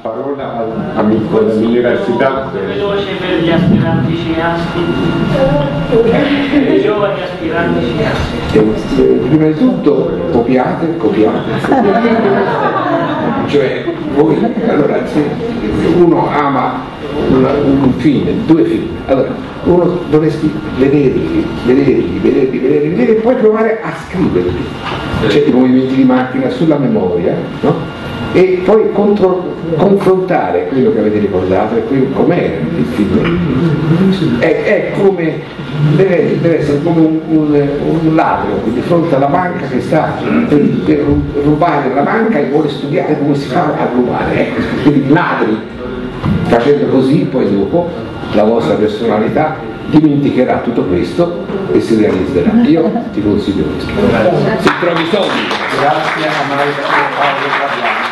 parola all'amico dell'università. Veloce per gli aspiranti cineasti, per i giovani aspiranti cineasti. Eh, prima di tutto copiate, copiate. cioè voi, allora se uno ama una- un film, due film, allora uno dovresti vederli, vederli, vederli, vederli, vederli e poi provare a scriverli. Cioè i movimenti di macchina sulla memoria, no? E poi contro- confrontare quello che avete ricordato e quello com'era il film. È, è come, deve, deve essere come un, un- un ladro di fronte alla banca che sta per, per rubare la banca e vuole studiare come si fa a rubare. Ecco, quindi ladri Facendo così poi dopo la vostra personalità dimenticherà tutto questo e si realizzerà. Io ti consiglio questo. Se trovi soldi. Grazie a Maestro Paolo Fabiano.